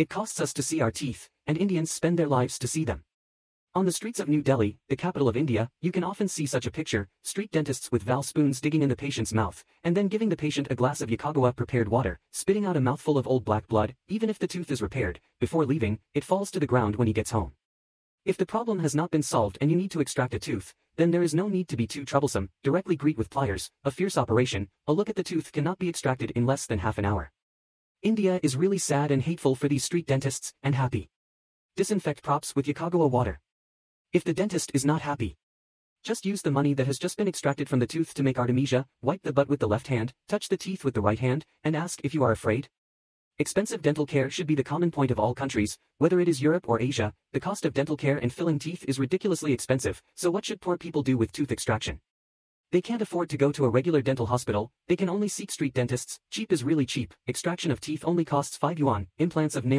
It costs us to see our teeth, and Indians spend their lives to see them. On the streets of New Delhi, the capital of India, you can often see such a picture, street dentists with valve spoons digging in the patient's mouth, and then giving the patient a glass of Yakagoa prepared water, spitting out a mouthful of old black blood, even if the tooth is repaired, before leaving, it falls to the ground when he gets home. If the problem has not been solved and you need to extract a tooth, then there is no need to be too troublesome, directly greet with pliers, a fierce operation, a look at the tooth cannot be extracted in less than half an hour. India is really sad and hateful for these street dentists, and happy. Disinfect props with Yakagoa water. If the dentist is not happy, just use the money that has just been extracted from the tooth to make artemisia, wipe the butt with the left hand, touch the teeth with the right hand, and ask if you are afraid. Expensive dental care should be the common point of all countries, whether it is Europe or Asia, the cost of dental care and filling teeth is ridiculously expensive, so what should poor people do with tooth extraction? They can't afford to go to a regular dental hospital, they can only seek street dentists, cheap is really cheap, extraction of teeth only costs 5 yuan, implants of nail